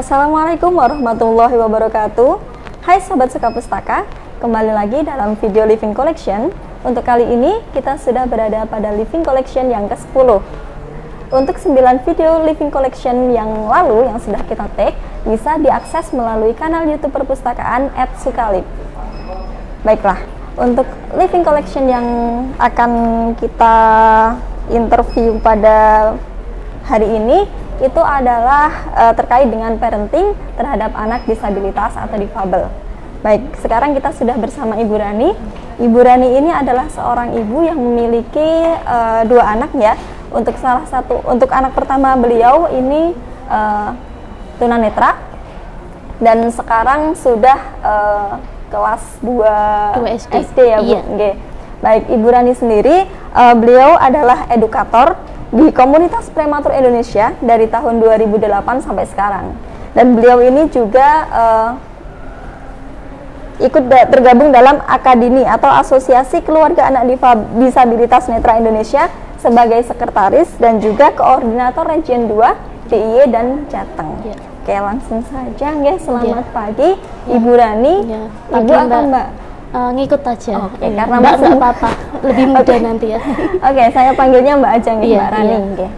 Assalamualaikum warahmatullahi wabarakatuh. Hai Sobat Suka Pustaka Kembali lagi dalam video Living Collection. Untuk kali ini kita sudah berada pada Living Collection yang ke-10 Untuk 9 video Living Collection yang lalu yang sudah kita take Bisa diakses melalui kanal Youtube perpustakaan at Sukalip. Baiklah, untuk Living Collection yang akan kita interview pada hari ini itu adalah uh, terkait dengan parenting terhadap anak disabilitas atau difabel. Baik, sekarang kita sudah bersama Ibu Rani. Ibu Rani ini adalah seorang ibu yang memiliki uh, dua anak ya. Untuk salah satu, untuk anak pertama beliau ini uh, tunanetra dan sekarang sudah uh, kelas 2, 2 SD. SD ya Bu. Iya. Baik, Ibu Rani sendiri uh, beliau adalah edukator di komunitas prematur Indonesia dari tahun 2008 sampai sekarang. Dan beliau ini juga uh, ikut tergabung dalam Akademi atau Asosiasi Keluarga Anak Disabilitas Netra Indonesia sebagai sekretaris dan juga koordinator Region 2 DIY dan Jateng. Ya. Oke, langsung saja ya. Selamat ya. pagi ya. Ibu Rani. Ya. Ibu atau Mbak? Uh, ngikut aja. Oke, okay, iya. karena Mbak nggak apa-apa, lebih mudah okay. nanti ya. Oke, okay, saya panggilnya Mbak aja nih, iya, Mbak Rani. Iya. Okay.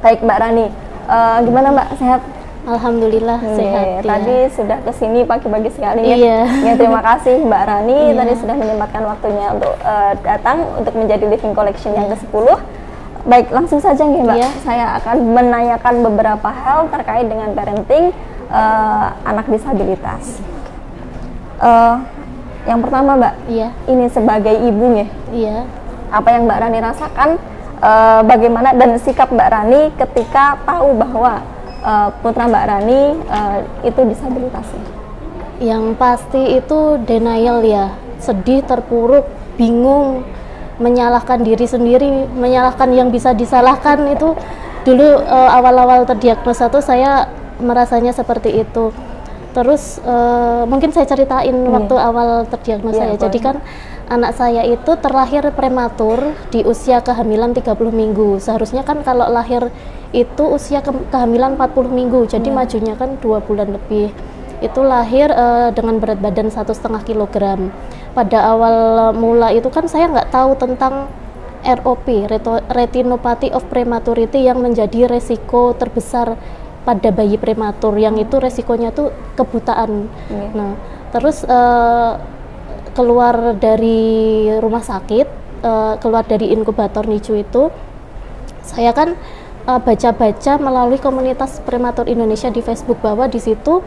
Baik, Mbak Rani. Uh, gimana Mbak? Sehat? Alhamdulillah okay. sehat. Ya. Tadi sudah ke sini pagi-pagi sekali ya. Iya. ya. Terima kasih Mbak Rani iya. tadi sudah menyempatkan waktunya untuk uh, datang untuk menjadi Living Collection yang ke-10. Baik, langsung saja nih Mbak. Iya. Saya akan menanyakan beberapa hal terkait dengan parenting uh, anak disabilitas. Uh, yang pertama Mbak, iya. ini sebagai ibu nih. Iya. Apa yang Mbak Rani rasakan? Uh, bagaimana dan sikap Mbak Rani ketika tahu bahwa uh, putra Mbak Rani uh, itu disabilitasnya? Yang pasti itu denial ya, sedih, terpuruk, bingung, menyalahkan diri sendiri, menyalahkan yang bisa disalahkan itu dulu awal-awal uh, terdiagnosa tuh saya merasanya seperti itu terus uh, mungkin saya ceritain hmm. waktu awal terdiagnosa yeah, ya. Jadi kan anak saya itu terlahir prematur di usia kehamilan 30 minggu. Seharusnya kan kalau lahir itu usia ke kehamilan 40 minggu. Jadi hmm. majunya kan dua bulan lebih. Itu lahir uh, dengan berat badan satu setengah kilogram. Pada awal mula itu kan saya nggak tahu tentang ROP, retinopathy of prematurity yang menjadi resiko terbesar pada bayi prematur yang itu resikonya tuh kebutaan. Yeah. Nah, terus uh, keluar dari rumah sakit, uh, keluar dari inkubator NICU itu, saya kan eh, baca-baca uh, melalui komunitas prematur Indonesia di Facebook bahwa di situ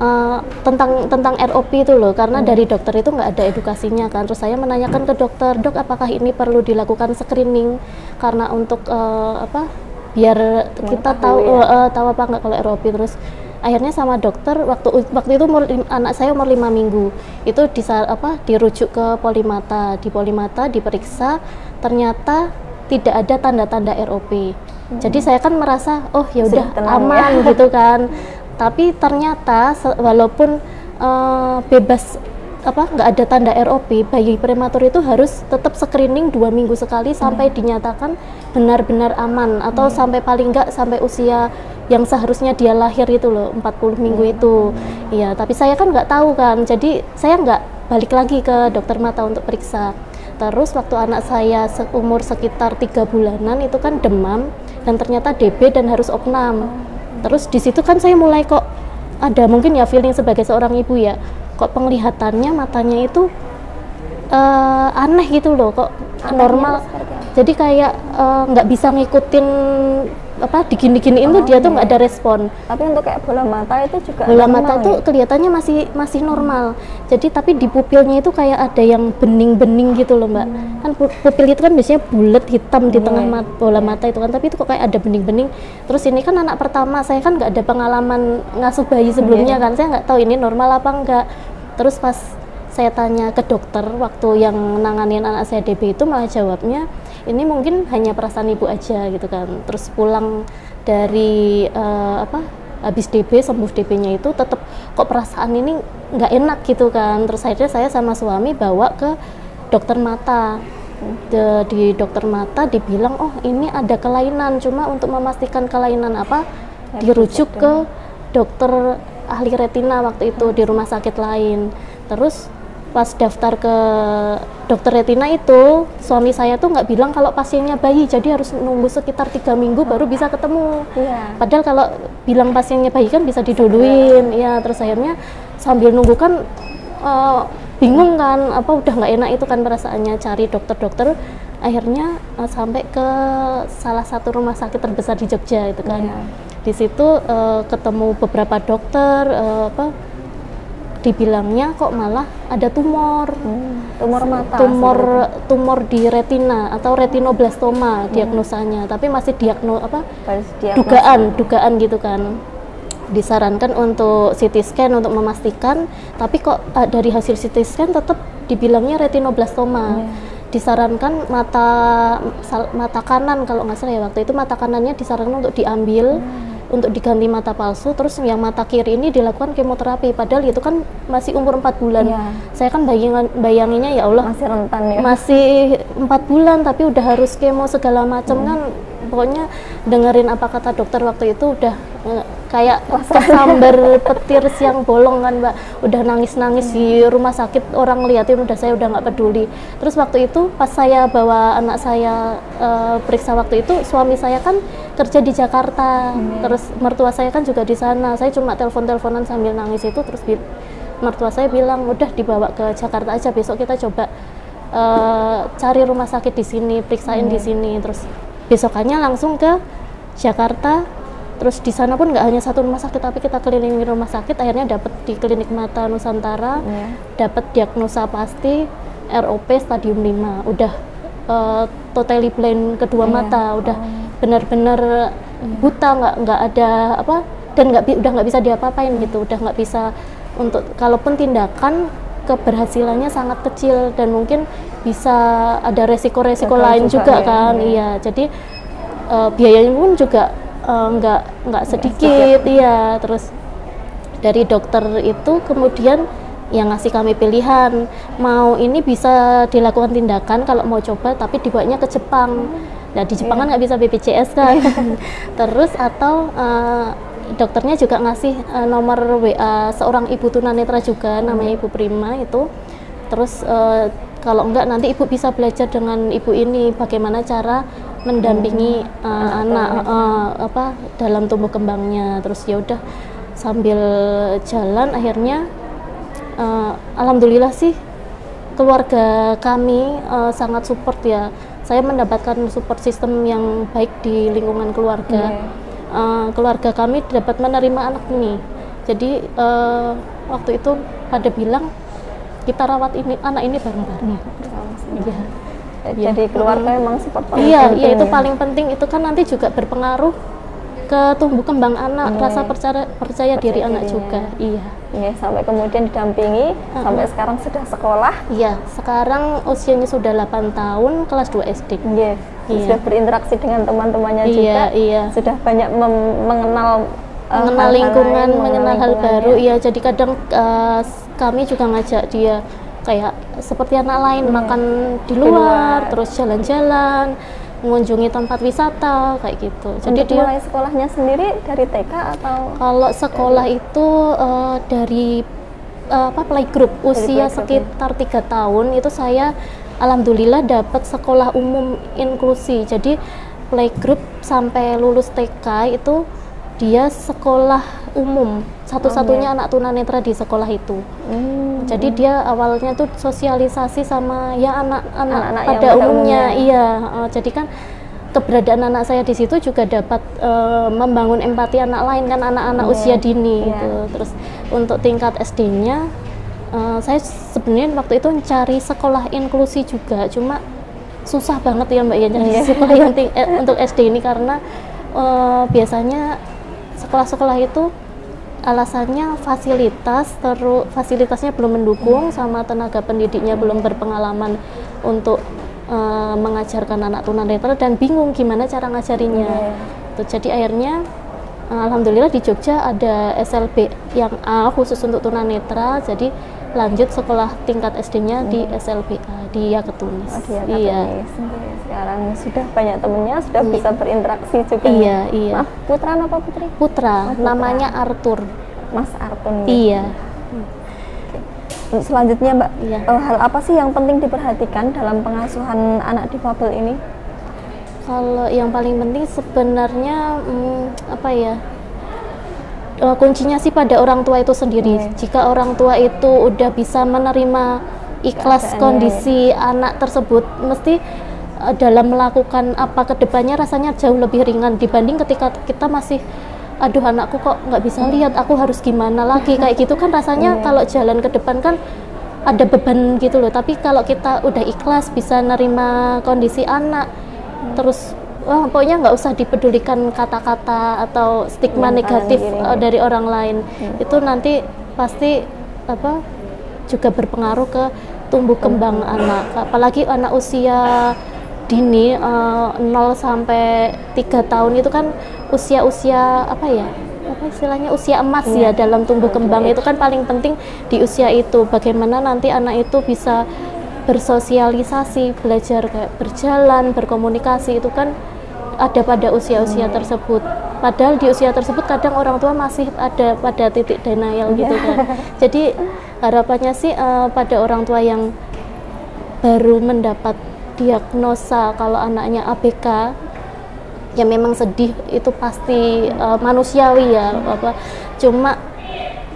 uh, tentang tentang ROP itu loh karena hmm. dari dokter itu nggak ada edukasinya kan terus saya menanyakan ke dokter dok apakah ini perlu dilakukan screening karena untuk uh, apa biar kita tahu ya. uh, tahu apa nggak kalau ROP terus akhirnya sama dokter waktu waktu itu umur, anak saya umur lima minggu itu di apa dirujuk ke polimata di polimata diperiksa ternyata tidak ada tanda-tanda ROP hmm. jadi saya kan merasa oh ya udah aman ya. gitu kan tapi ternyata walaupun uh, bebas apa nggak ada tanda ROP bayi prematur itu harus tetap screening dua minggu sekali sampai hmm. dinyatakan benar-benar aman atau hmm. sampai paling nggak sampai usia yang seharusnya dia lahir itu loh 40 minggu hmm. itu. Iya tapi saya kan nggak tahu kan. Jadi saya nggak balik lagi ke dokter mata untuk periksa. Terus waktu anak saya umur sekitar tiga bulanan itu kan demam dan ternyata DB dan harus opnam. Terus di situ kan saya mulai kok ada mungkin ya feeling sebagai seorang ibu ya kok penglihatannya matanya itu uh, aneh gitu loh kok normal jadi kayak eh, nggak uh, bisa ngikutin apa digini-giniin oh, tuh dia tuh nggak ada respon. Tapi untuk kayak bola mata itu juga bola mata tuh ya? kelihatannya masih masih normal. Jadi tapi di pupilnya itu kayak ada yang bening-bening gitu loh mbak. Hmm. Kan pupil itu kan biasanya bulat hitam di tengah mat, bola mata itu kan. Tapi itu kok kayak ada bening-bening. Terus ini kan anak pertama saya kan nggak ada pengalaman ngasuh bayi sebelumnya yeah. kan. Saya nggak tahu ini normal apa enggak. Terus pas saya tanya ke dokter waktu yang nanganin anak saya DB itu malah jawabnya ini mungkin hanya perasaan ibu aja gitu kan. Terus pulang dari uh, apa habis DB sembuh DB-nya itu tetap kok perasaan ini nggak enak gitu kan. Terus akhirnya saya sama suami bawa ke dokter mata. De, di dokter mata dibilang oh ini ada kelainan cuma untuk memastikan kelainan apa dirujuk ke dokter ahli retina waktu itu di rumah sakit lain. Terus pas daftar ke dokter retina itu suami saya tuh nggak bilang kalau pasiennya bayi jadi harus nunggu sekitar tiga minggu baru bisa ketemu Iya. padahal kalau bilang pasiennya bayi kan bisa diduluin ya terus akhirnya sambil nunggu kan eh, bingung kan apa udah nggak enak itu kan perasaannya cari dokter-dokter akhirnya eh, sampai ke salah satu rumah sakit terbesar di Jogja itu kan Iya. Di situ eh, ketemu beberapa dokter eh, apa dibilangnya kok malah ada tumor Hmm, tumor mata. tumor seperti tumor di retina atau retinoblastoma diagnosanya tapi masih diagno apa diagnosis. dugaan dugaan gitu kan disarankan untuk CT scan untuk memastikan tapi kok eh, dari hasil CT scan tetap dibilangnya retinoblastoma Iya. Disarankan mata sal- mata kanan kalau nggak salah ya waktu itu mata kanannya disarankan untuk diambil untuk diganti mata palsu terus yang mata kiri ini dilakukan kemoterapi padahal itu kan masih umur 4 bulan Iya. saya kan bayangan bayanginnya ya Allah Masih rentan ya. masih empat bulan tapi udah harus kemo segala macam Hmm. kan pokoknya dengerin apa kata dokter waktu itu udah eh, kayak sambar petir siang bolong kan mbak. Udah nangis nangis di Hmm. rumah sakit orang ngeliatin udah saya udah nggak peduli. Terus waktu itu pas saya bawa anak saya eh, periksa waktu itu suami saya kan kerja di Jakarta. Hmm. terus mertua saya kan juga di sana. Saya cuma telepon teleponan sambil nangis itu terus mertua saya bilang udah dibawa ke Jakarta aja besok kita coba eh, cari rumah sakit di sini periksain di sini. Terus besokannya langsung ke Jakarta. Terus di sana pun nggak hanya satu rumah sakit tapi kita keliling rumah sakit. Akhirnya dapat di klinik mata Nusantara Iya. dapat diagnosa pasti ROP stadium 5 udah eh, totally blind kedua Iya. mata. Udah benar-benar buta nggak nggak ada apa dan nggak udah nggak bisa diapa-apain gitu. Udah nggak bisa untuk kalaupun tindakan keberhasilannya sangat kecil dan mungkin bisa ada resiko-resiko lain juga juga, ya, kan. Iya. iya jadi eh, biayanya pun juga eh, nggak nggak sedikit. iya terus dari dokter itu kemudian yang ngasih kami pilihan mau ini bisa dilakukan tindakan kalau mau coba tapi dibawanya ke Jepang. Nah di Jepang kan nggak bisa BPJS kan. Terus atau eh, dokternya juga ngasih eh, nomor WA seorang ibu tunanetra juga namanya Ibu Prima itu. Terus eh, kalau enggak nanti ibu bisa belajar dengan ibu ini bagaimana cara mendampingi eh, anak eh, apa dalam tumbuh kembangnya. Terus ya udah sambil jalan akhirnya eh, alhamdulillah sih keluarga kami eh, sangat support ya. Saya mendapatkan support sistem yang baik di lingkungan keluarga Eh, keluarga kami dapat menerima anak ini. Jadi eh, waktu itu pada bilang kita rawat ini anak ini bareng-bareng. Iya. Jadi keluarga memang support paling Iya, penting iya itu ya. paling penting. Itu kan nanti juga berpengaruh ke tumbuh kembang anak, Iya. rasa percaya percaya diri Percaya anak juga. Iya. Iya, sampai kemudian didampingi sampai sekarang sudah sekolah. Iya, sekarang usianya sudah 8 tahun, kelas 2 SD. Iya. Iya. Sudah berinteraksi dengan teman-temannya Iya, juga. iya. Sudah banyak mem- mengenal eh, mengenal lingkungan, lain, mengenal hal baru. Iya, jadi kadang s- kami juga ngajak dia kayak seperti anak lain makan di Di luar, luar. terus jalan-jalan, mengunjungi tempat wisata kayak gitu. Jadi Untuk dia mulai sekolahnya sendiri dari TK atau Kalau sekolah itu eh, dari eh, apa playgroup usia playgroup, sekitar tiga tahun itu saya alhamdulillah dapat sekolah umum inklusi. Jadi playgroup sampai lulus TK itu dia sekolah umum satu-satunya anak tunanetra di sekolah itu. Hmm, Jadi dia awalnya tuh sosialisasi sama ya anak-anak pada umumnya, umumnya. iya. Eh, jadi kan keberadaan anak saya di situ juga dapat eh, membangun empati anak lain kan anak-anak Iya, usia dini iya. gitu. Terus untuk tingkat SD-nya eh, saya sebenarnya waktu itu cari sekolah inklusi juga, cuma susah banget ya Mbak ya Iya. sekolah yang eh, untuk SD ini karena eh, biasanya sekolah-sekolah itu alasannya fasilitas terus fasilitasnya belum mendukung sama tenaga pendidiknya belum berpengalaman untuk eh, mengajarkan anak tunanetra dan bingung gimana cara ngajarinya Iya. Tuh, jadi akhirnya eh, alhamdulillah di Jogja ada SLB yang A khusus untuk tunanetra jadi lanjut sekolah tingkat SD-nya di SLBA di Yaketunis. Oh, dia iya. sendiri. Sekarang sudah banyak temennya, sudah Iya. bisa berinteraksi juga. Iya, nih. iya. Maaf, putra apa putri? Putra, Oh, putra. namanya Arthur. Mas Artun. ya. Iya. Selanjutnya Mbak, Iya. eh, hal apa sih yang penting diperhatikan dalam pengasuhan anak difabel ini? Kalau yang paling penting sebenarnya hmm, apa ya? Eh, kuncinya sih pada orang tua itu sendiri. Oke. Jika orang tua itu udah bisa menerima ikhlas Keadaannya, kondisi anak tersebut, mesti eh, dalam melakukan apa ke depannya rasanya jauh lebih ringan dibanding ketika kita masih aduh anakku kok nggak bisa lihat aku harus gimana lagi kayak gitu kan rasanya Iya. kalau jalan ke depan kan ada beban gitu loh tapi kalau kita udah ikhlas bisa nerima kondisi anak terus wah pokoknya nggak usah dipedulikan kata-kata atau stigma Yang negatif kiri. eh, dari orang lain Hmm. itu nanti pasti apa juga berpengaruh ke tumbuh kembang anak apalagi anak usia dini eh, 0 sampai 3 tahun itu kan usia-usia apa ya apa istilahnya usia emas Iya. ya dalam tumbuh kembang itu kan paling penting di usia itu bagaimana nanti anak itu bisa bersosialisasi belajar kayak berjalan berkomunikasi itu kan ada pada usia-usia tersebut. Padahal di usia tersebut kadang orang tua masih ada pada titik denial gitu Iya. kan. Jadi harapannya sih eh, pada orang tua yang baru mendapat diagnosa kalau anaknya ABK ya memang sedih itu pasti eh, manusiawi ya apa cuma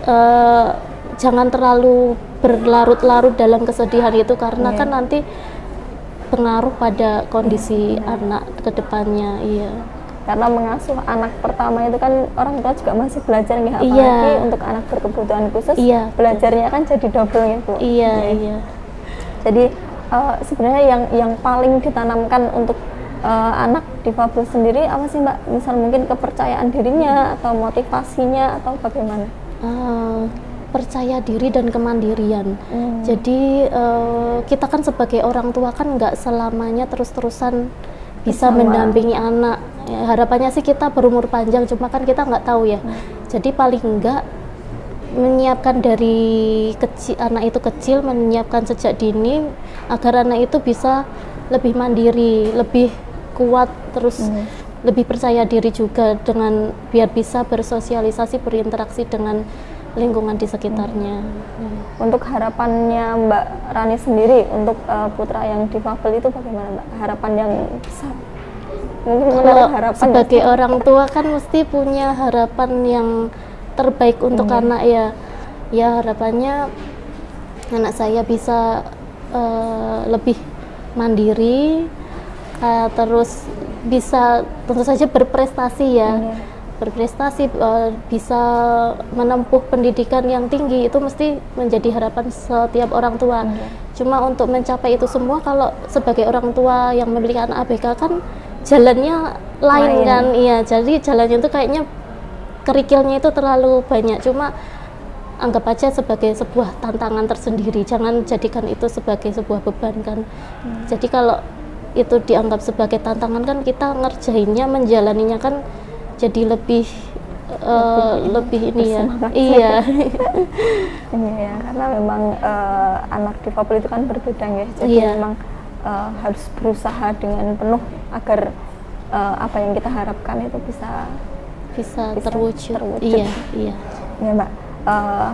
eh, jangan terlalu berlarut-larut dalam kesedihan itu karena Iya. kan nanti pengaruh pada kondisi anak ke depannya iya Karena mengasuh anak pertama itu kan orang tua juga masih belajar nih, apalagi Iya. untuk anak berkebutuhan khusus, Iya. belajarnya kan jadi double gitu. iya iya Jadi eh, sebenarnya yang yang paling ditanamkan untuk eh, anak difabel sendiri apa sih Mbak? Misal mungkin kepercayaan dirinya atau motivasinya atau bagaimana? Eh, percaya diri dan kemandirian Hmm. Jadi eh, kita kan sebagai orang tua kan nggak selamanya terus-terusan bisa Bersama. mendampingi anak. Ya, harapannya sih kita berumur panjang, cuma kan kita nggak tahu ya. Jadi paling nggak menyiapkan dari kecil anak itu kecil, menyiapkan sejak dini agar anak itu bisa lebih mandiri, lebih kuat, terus Hmm. lebih percaya diri juga dengan biar bisa bersosialisasi, berinteraksi dengan lingkungan di sekitarnya. Hmm. Untuk harapannya Mbak Rani sendiri untuk eh, putra yang difabel itu bagaimana Mbak? Harapan yang besar. Mungkin Kalau harapan sebagai nggak sih? orang tua kan mesti punya harapan yang terbaik untuk Iya. anak ya. Ya harapannya anak saya bisa eh, lebih mandiri, eh, terus bisa tentu saja berprestasi ya. Iya. Berprestasi eh, bisa menempuh pendidikan yang tinggi itu mesti menjadi harapan setiap orang tua. Iya. Cuma untuk mencapai itu semua kalau sebagai orang tua yang memiliki anak ABK kan jalannya lain, Lain. kan iya jadi jalannya itu kayaknya kerikilnya itu terlalu banyak cuma anggap aja sebagai sebuah tantangan tersendiri jangan jadikan itu sebagai sebuah beban kan Hmm. jadi kalau itu dianggap sebagai tantangan kan kita ngerjainnya menjalaninya kan jadi lebih eh, lebih ini ya iya Iya ya, karena memang eh, anak difabel itu kan berbeda ya. Jadi Iya. memang eh, harus berusaha dengan penuh agar eh, apa yang kita harapkan itu bisa bisa, Bisa terwujud. terwujud. iya iya ya Mbak. eh,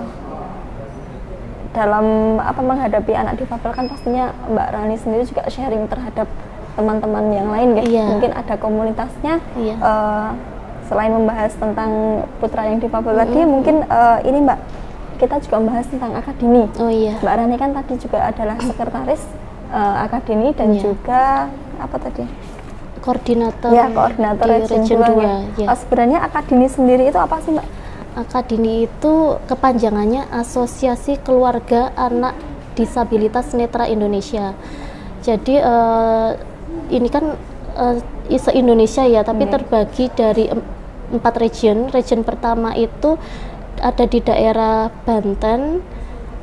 dalam apa menghadapi anak difabel kan pastinya Mbak Rani sendiri juga sharing terhadap teman-teman yang lain ya. Iya. Mungkin ada komunitasnya. Iya. eh, selain membahas tentang putra yang difabel tadi, Mm-mm. mungkin eh, ini Mbak kita juga membahas tentang akademi. oh iya Mbak Rani kan tadi juga adalah sekretaris eh, akademi dan Iya. juga apa tadi? koordinator ya koordinator di Region Region 2 2 ya. Oh, sebenarnya akademi sendiri itu apa sih Mbak? Akadini itu kepanjangannya Asosiasi Keluarga Anak Disabilitas Netra Indonesia. Jadi eh, ini kan eh, se Indonesia ya, tapi Iya. terbagi dari empat region. Region pertama itu ada di daerah Banten,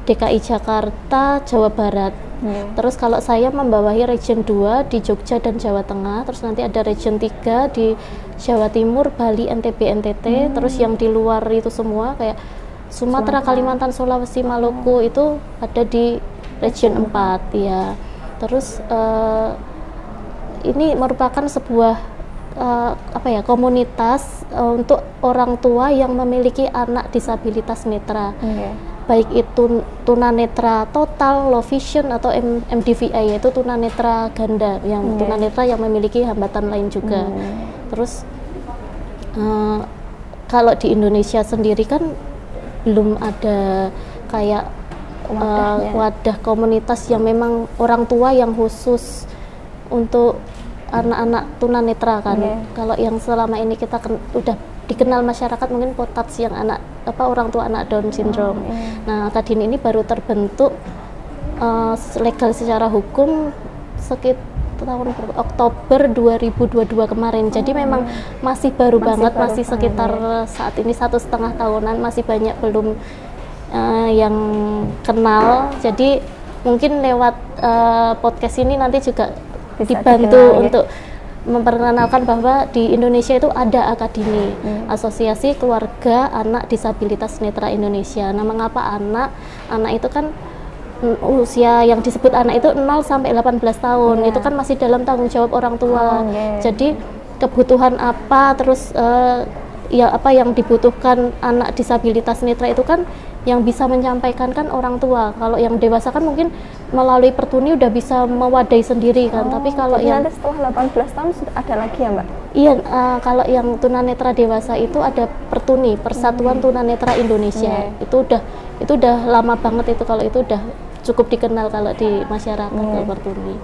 DKI Jakarta, Jawa Barat. Iya. Terus kalau saya membawahi region 2 di Jogja dan Jawa Tengah, terus nanti ada region 3 di Jawa Timur, Bali, NTB, NTT, terus yang di luar itu semua kayak Sumatera, Kalimantan, Sulawesi, Maluku itu ada di region 4 ya. Terus uh, ini merupakan sebuah uh, apa ya komunitas uh, untuk orang tua yang memiliki anak disabilitas netra. Okay. Baik itu tunanetra total, low vision atau M MDVI yaitu tunanetra ganda yang okay. tunanetra yang memiliki hambatan lain juga. Hmm. Terus uh, kalau di Indonesia sendiri kan belum ada kayak uh, wadah komunitas yang memang orang tua yang khusus untuk anak-anak tunanetra kan. Yeah. Kalau yang selama ini kita ken, udah dikenal masyarakat mungkin potats yang anak apa orang tua anak Down syndrome. Oh, yeah. Nah, Kadin ini baru terbentuk uh, legal secara hukum sekitar tahun Oktober 2022 kemarin. Jadi oh, memang masih baru masih banget, baru masih sekitar ya. saat ini satu setengah tahunan, masih banyak belum uh, yang kenal. Jadi mungkin lewat uh, podcast ini nanti juga bisa dibantu dikenal, ya. untuk memperkenalkan bahwa di Indonesia itu ada akademi hmm. Asosiasi Keluarga Anak Disabilitas Netra Indonesia. Nah, mengapa anak? Anak itu kan mm, usia yang disebut anak itu 0 sampai 18 tahun. Yeah. Itu kan masih dalam tanggung jawab orang tua. Oh, okay. Jadi kebutuhan apa terus uh, ya apa yang dibutuhkan anak disabilitas netra itu kan yang bisa menyampaikan kan orang tua. Kalau yang dewasa kan mungkin melalui pertuni udah bisa mewadai sendiri kan. Oh, Tapi kalau yang setelah 18 tahun sudah ada lagi ya, Mbak? Iya, uh, kalau yang tunanetra dewasa itu ada pertuni, Persatuan hmm. Tunanetra Indonesia. Yeah. Itu udah itu udah lama banget itu kalau itu udah cukup dikenal kalau di masyarakat yeah. kalau pertuni.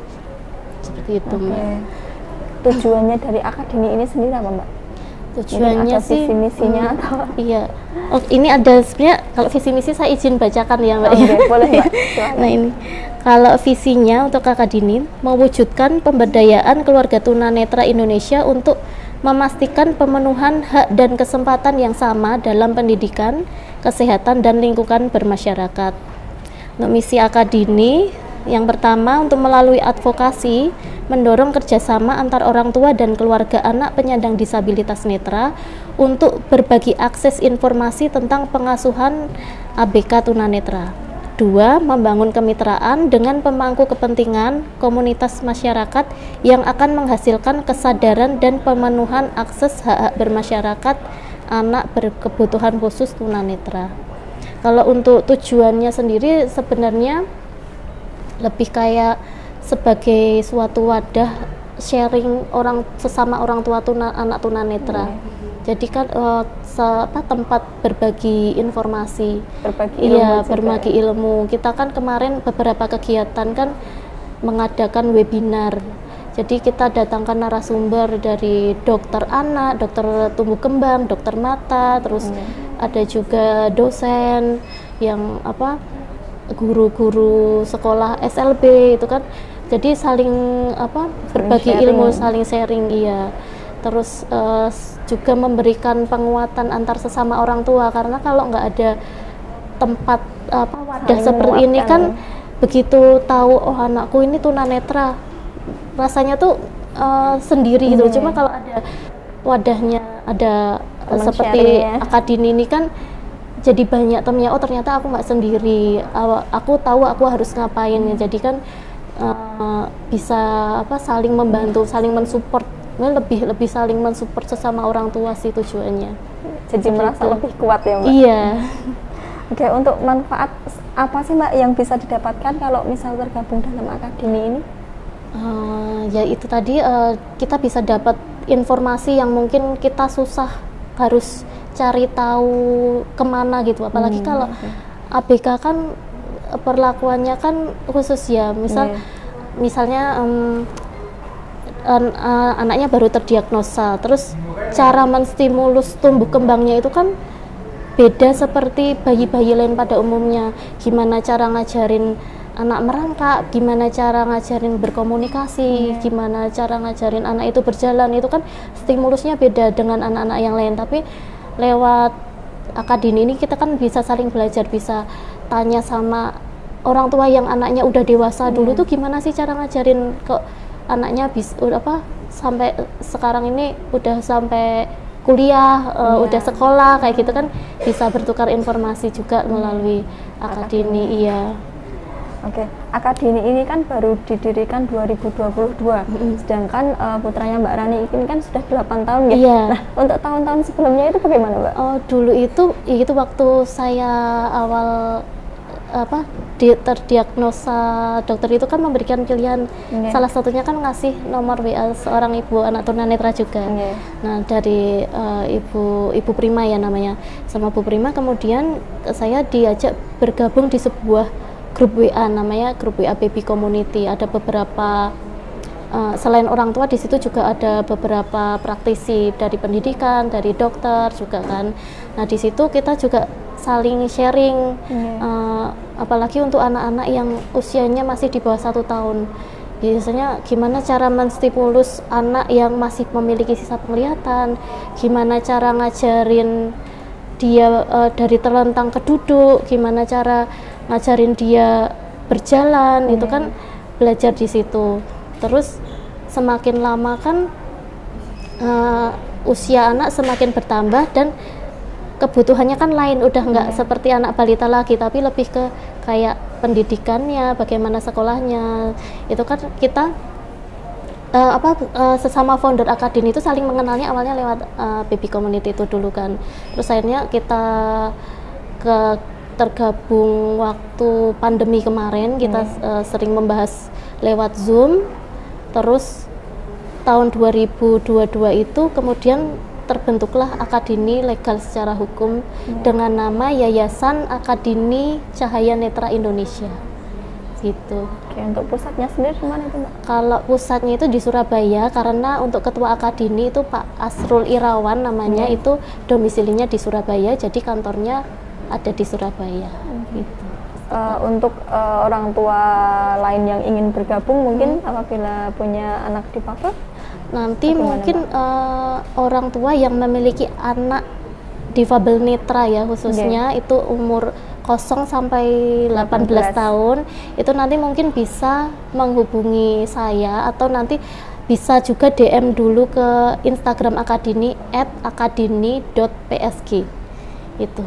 Seperti itu, okay. Mbak. Tujuannya dari akademi ini sendiri apa, Mbak? Tujuannya ada sih visi misinya hmm, atau iya. Oh ini ada sebenarnya kalau visi misi saya izin bacakan ya mbak. Oh, ya okay, boleh mbak nah ini. Kalau visinya untuk kakak dini mewujudkan pemberdayaan keluarga tunanetra Indonesia untuk memastikan pemenuhan hak dan kesempatan yang sama dalam pendidikan, kesehatan dan lingkungan bermasyarakat. Untuk misi akadini yang pertama untuk melalui advokasi mendorong kerjasama antar orang tua dan keluarga anak penyandang disabilitas netra untuk berbagi akses informasi tentang pengasuhan ABK tunanetra. Dua, membangun kemitraan dengan pemangku kepentingan komunitas masyarakat yang akan menghasilkan kesadaran dan pemenuhan akses hak-hak bermasyarakat anak berkebutuhan khusus tunanetra. Kalau untuk tujuannya sendiri sebenarnya lebih kayak sebagai suatu wadah sharing orang sesama orang tua tuna anak tunanetra. Hmm. Jadi kan uh, se, apa, tempat berbagi informasi, berbagi ilmu. Iya, berbagi ilmu. Kita kan kemarin beberapa kegiatan kan mengadakan webinar. Jadi kita datangkan narasumber dari dokter anak, dokter tumbuh kembang, dokter mata, terus hmm. ada juga dosen yang apa guru-guru sekolah SLB itu kan jadi saling apa berbagi sharing. ilmu saling sharing iya terus uh, juga memberikan penguatan antar sesama orang tua karena kalau nggak ada tempat apa wadah seperti ini kan begitu tahu oh anakku ini tunanetra rasanya tuh uh, sendiri gitu hmm. cuma kalau ada wadahnya ada Teman seperti ya. akademi ini kan jadi banyak temennya oh ternyata aku nggak sendiri aku tahu aku harus ngapain hmm. jadi kan uh, bisa apa saling membantu, saling mensupport, lebih lebih saling mensupport sesama orang tua sih tujuannya. Jadi Seperti merasa itu. lebih kuat ya mbak. Iya. Oke untuk manfaat apa sih mbak yang bisa didapatkan kalau misal tergabung dalam akademi ini? Uh, ya itu tadi uh, kita bisa dapat informasi yang mungkin kita susah harus cari tahu ke mana gitu apalagi hmm, kalau okay. ABK kan perlakuannya kan khusus ya misal yeah. misalnya um, an, uh, anaknya baru terdiagnosa terus cara menstimulus tumbuh kembangnya itu kan beda seperti bayi-bayi lain pada umumnya gimana cara ngajarin anak merangkak gimana cara ngajarin berkomunikasi yeah. gimana cara ngajarin anak itu berjalan itu kan stimulusnya beda dengan anak-anak yang lain tapi lewat akademi ini kita kan bisa saling belajar bisa tanya sama orang tua yang anaknya udah dewasa hmm. dulu tuh gimana sih cara ngajarin ke anaknya bis udah apa sampai sekarang ini udah sampai kuliah uh, Iya. udah sekolah kayak gitu kan bisa bertukar informasi juga melalui akademi iya Oke, Akademi ini kan baru didirikan 2022. Sedangkan eh, putranya Mbak Rani ini kan sudah 8 tahun ya. Iya. Nah, untuk tahun-tahun sebelumnya itu bagaimana, Mbak? Oh, dulu itu itu waktu saya awal apa di, terdiagnosa dokter itu kan memberikan pilihan Iya. salah satunya kan ngasih nomor WA seorang ibu anak tunanetra juga. Iya. Nah, dari eh, ibu ibu Prima ya namanya. Sama Bu Prima kemudian saya diajak bergabung di sebuah grup WA namanya grup WA Baby Community. Ada beberapa Uh, selain orang tua di situ juga ada beberapa praktisi dari pendidikan, dari dokter juga kan. Nah di situ kita juga saling sharing, Iya. uh, apalagi untuk anak-anak yang usianya masih di bawah satu tahun. Biasanya gimana cara menstimulus anak yang masih memiliki sisa penglihatan, gimana cara ngajarin dia uh, dari terlentang ke duduk, gimana cara ngajarin dia berjalan, itu kan belajar di situ. Terus semakin lama kan uh, usia anak semakin bertambah dan kebutuhannya kan lain, udah nggak seperti anak balita lagi, tapi lebih ke kayak pendidikannya, bagaimana sekolahnya, itu kan kita eh, apa eh, sesama founder akademi itu saling mengenalnya awalnya lewat eh, baby community itu dulu kan. Terus akhirnya kita ke tergabung waktu pandemi kemarin kita eh, sering membahas lewat zoom. Terus tahun 2022 itu kemudian terbentuklah akademi legal secara hukum dengan nama Yayasan Akademi Cahaya Netra Indonesia. Gitu. Oke, untuk pusatnya sendiri di mana itu, Mbak? kalau pusatnya itu di Surabaya karena untuk ketua akademi itu Pak Asrul Irawan namanya itu domisilinya di Surabaya jadi kantornya ada di Surabaya. Gitu. Eh, untuk eh, orang tua lain yang ingin bergabung mungkin apabila punya anak difabel Nanti Bagaimana, mungkin eh, orang tua yang memiliki anak difabel netra ya khususnya itu umur 0 sampai 18 18. tahun itu nanti mungkin bisa menghubungi saya atau nanti bisa juga DM dulu ke Instagram akademi @akademi.psg itu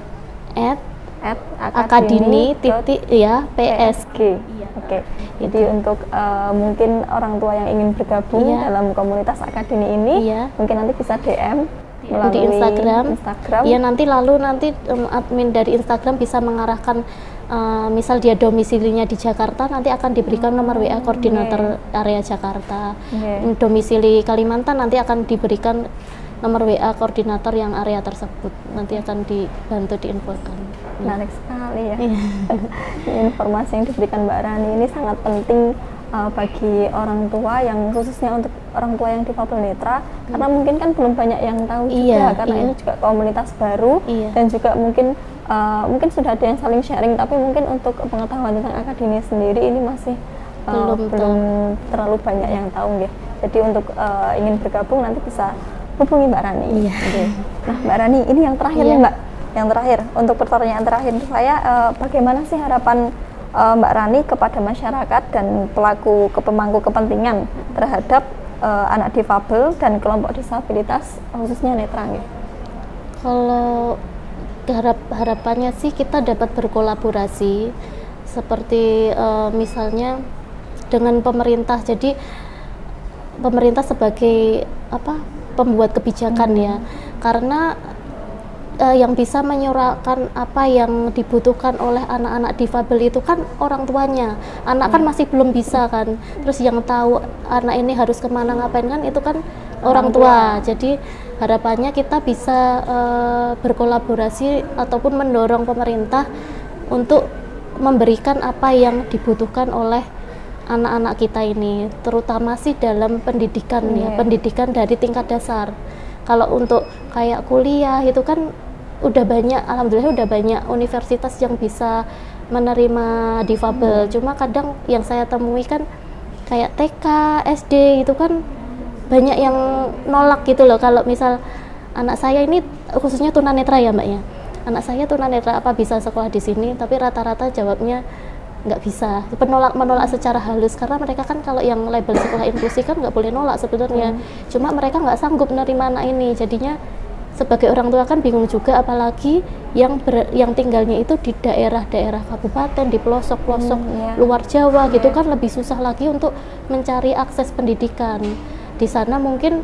at at akademi akademi titik ya ps PSG. Oke. Jadi untuk eh, mungkin orang tua yang ingin bergabung Iya. dalam komunitas akademi ini, Iya. mungkin nanti bisa DM melalui di Instagram. Instagram. Iya nanti lalu nanti em, admin dari Instagram bisa mengarahkan eh, misal dia domisilinya di Jakarta nanti akan diberikan nomor WA koordinator area Jakarta. Oke. Domisili Kalimantan nanti akan diberikan nomor WA koordinator yang area tersebut. Nanti akan dibantu diinfokan. Menarik sekali ya. Iya. Informasi yang diberikan Mbak Rani ini sangat penting uh, bagi orang tua yang khususnya untuk orang tua yang difabel netra karena mungkin kan belum banyak yang tahu juga Iya, karena iya. ini juga komunitas baru Iya. dan juga mungkin uh, mungkin sudah ada yang saling sharing tapi mungkin untuk pengetahuan tentang akademi sendiri ini masih uh, Belum belum terlalu banyak yang tahu ya. Jadi untuk uh, ingin bergabung nanti bisa hubungi Mbak Rani. Iya. Oke. Nah Mbak Rani ini yang terakhir Iya. nih Mbak yang terakhir untuk pertanyaan terakhir saya eh, bagaimana sih harapan eh, Mbak Rani kepada masyarakat dan pelaku ke pemangku kepentingan terhadap eh, anak difabel dan kelompok disabilitas khususnya netra? Kalau harap harapannya sih kita dapat berkolaborasi seperti eh, misalnya dengan pemerintah. Jadi pemerintah sebagai apa pembuat kebijakan ya, karena eh, yang bisa menyuarakan apa yang dibutuhkan oleh anak-anak difabel itu kan orang tuanya. Anak kan masih belum bisa kan. Terus yang tahu anak ini harus ke mana ngapain kan itu kan orang tua. Jadi harapannya kita bisa eh, berkolaborasi ataupun mendorong pemerintah untuk memberikan apa yang dibutuhkan oleh anak-anak kita ini, terutama sih dalam pendidikan ya, Iya. pendidikan dari tingkat dasar. Kalau untuk kayak kuliah itu kan udah banyak, alhamdulillah udah banyak universitas yang bisa menerima difabel. Cuma kadang yang saya temui kan kayak TK, SD itu kan banyak yang nolak gitu loh. Kalau misal anak saya ini khususnya tunanetra ya mbak ya, anak saya tunanetra apa bisa sekolah di sini? Tapi rata-rata jawabnya nggak bisa penolak menolak secara halus. Karena mereka kan kalau yang label sekolah inklusi kan nggak boleh nolak sebenarnya. Cuma mereka nggak sanggup menerima anak ini. Jadinya sebagai orang tua kan bingung juga apalagi yang ber, yang tinggalnya itu di daerah-daerah kabupaten di pelosok-pelosok Hmm, iya. luar Jawa gitu kan lebih susah lagi untuk mencari akses pendidikan. Di sana mungkin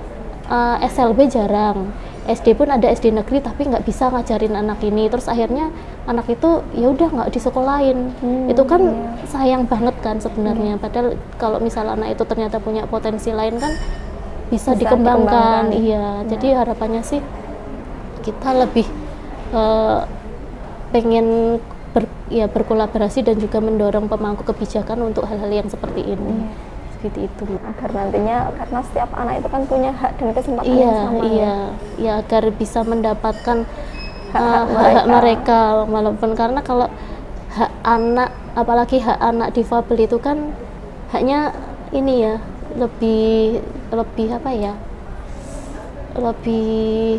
uh, SLB jarang SD pun ada SD negeri tapi nggak bisa ngajarin anak ini. Terus akhirnya anak itu ya udah nggak disekolahin. Hmm, itu kan iya. sayang banget kan sebenarnya. Padahal kalau misal anak itu ternyata punya potensi lain kan bisa, Bisa dikembangkan. dikembangkan. iya jadi harapannya sih kita lebih eh, pengen ber, ya berkolaborasi dan juga mendorong pemangku kebijakan untuk hal-hal yang seperti ini seperti itu agar nantinya karena setiap anak itu kan punya hak dan kesempatan iya yang sama ya. iya ya agar bisa mendapatkan Hak-hak uh, hak-hak mereka. mereka walaupun karena kalau hak anak apalagi hak anak difabel itu kan haknya ini ya lebih lebih apa ya lebih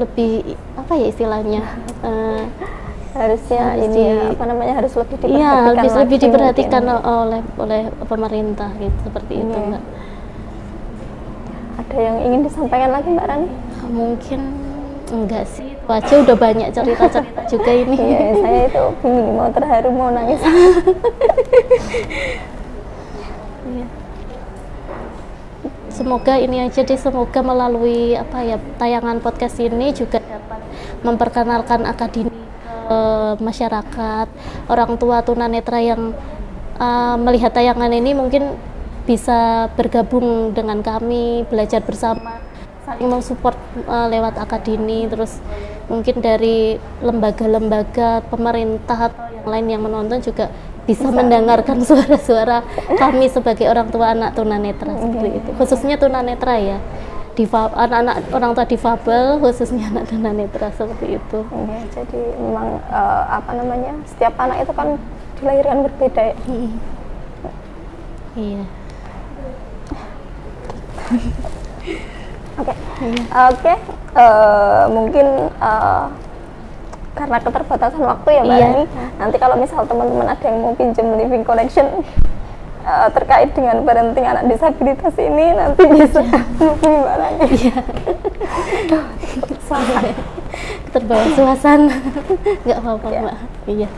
lebih apa ya istilahnya Eh, harusnya Harus ini di- ya, apa namanya harus lebih diperhatikan iya lebih lebih diperhatikan mungkin. oleh oleh pemerintah gitu seperti itu Iya. mbak ada yang ingin disampaikan lagi mbak Rani mungkin enggak sih itu aja udah banyak cerita-cerita juga ini iya saya itu bingung mau terharu mau nangis Iya. Semoga ini aja deh, semoga melalui apa ya tayangan podcast ini juga dapat memperkenalkan akademi ke masyarakat, orang tua tunanetra yang uh, melihat tayangan ini mungkin bisa bergabung dengan kami, belajar bersama, saling mensupport uh, lewat akademi, terus mungkin dari lembaga-lembaga pemerintah atau yang lain yang menonton juga bisa mendengarkan suara-suara kami sebagai orang tua anak tunanetra seperti itu. Khususnya tunanetra ya anak-anak orang tua difabel khususnya anak tunanetra seperti itu. Iya, jadi memang eh, apa namanya setiap anak itu kan dilahirkan berbeda ya. Iya. Oke, oke. Eh, mungkin eh, karena keterbatasan waktu ya Mbak Iya. Rani, nanti kalau misal teman-teman ada yang mau pinjam living collection eh, terkait dengan parenting anak disabilitas ini nanti bisa hubungi Mbak Rani. iya terbawa suasana nggak apa-apa Iya. mbak iya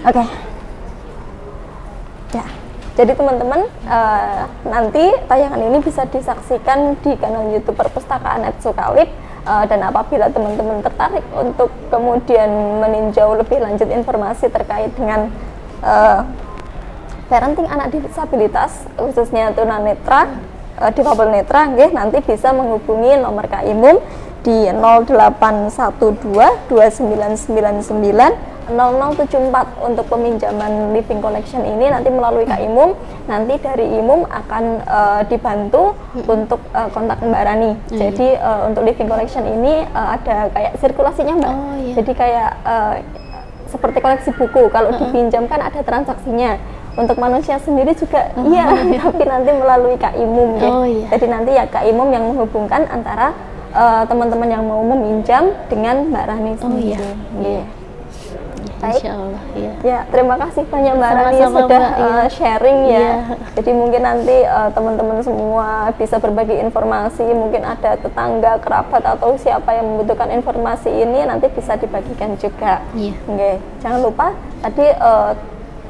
Oke. Ya. Jadi teman-teman eh, nanti tayangan ini bisa disaksikan di kanal YouTube Perpustakaan Ed Sukalip Eh, dan apabila teman-teman tertarik untuk kemudian meninjau lebih lanjut informasi terkait dengan eh, parenting anak disabilitas khususnya tunanetra eh, difabel netra nggih nanti bisa menghubungi nomor Kak Imum di 0812 2999 0074 untuk peminjaman living collection ini nanti melalui Kak Imum nanti dari Imum akan eh, dibantu untuk eh, kontak Mbak Rani. Jadi eh, untuk living collection ini eh, ada kayak sirkulasinya Mbak. Oh, iya. jadi kayak eh, seperti koleksi buku. Kalau dipinjam kan ada transaksinya untuk manusia sendiri juga iya tapi nanti melalui Kak Imum ya. Oh, iya. jadi nanti ya Kak Imum yang menghubungkan antara eh, teman-teman yang mau meminjam dengan Mbak Rani Oh, iya. sendiri Iya. Baik. insya Allah iya Ya, terima kasih banyak Mbak Rani sudah Mbak, iya. uh, sharing ya. Iya. Jadi mungkin nanti uh, teman-teman semua bisa berbagi informasi, mungkin ada tetangga, kerabat atau siapa yang membutuhkan informasi ini nanti bisa dibagikan juga. Iya. Oke, jangan lupa tadi uh,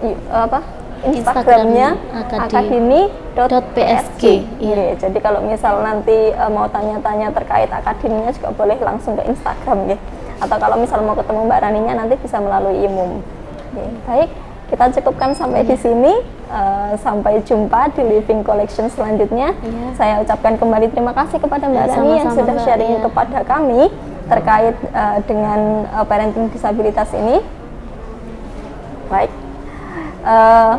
y- apa Instagramnya Instagram akademi.psg. Iya. Oke, jadi kalau misal nanti uh, mau tanya-tanya terkait akademinya juga boleh langsung ke Instagram ya. Atau kalau misal mau ketemu Mbak Raninya nanti bisa melalui Imum. Oke, baik, kita cukupkan sampai di sini. Uh, sampai jumpa di Living Collection selanjutnya. Iya. Saya ucapkan kembali terima kasih kepada Mbak Ya, Rani yang sudah Mbak. sharing Iya. kepada kami terkait uh, dengan uh, parenting disabilitas ini. Baik. Uh,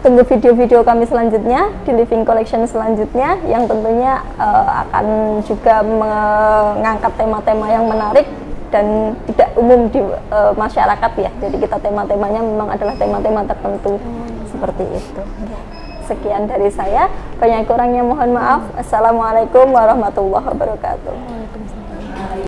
tunggu video-video kami selanjutnya di Living Collection selanjutnya yang tentunya uh, akan juga mengangkat tema-tema yang menarik dan tidak umum di uh, masyarakat ya. Jadi kita tema-temanya memang adalah tema-tema tertentu seperti itu. Sekian dari saya. Banyak kurangnya mohon maaf. Assalamualaikum warahmatullahi wabarakatuh.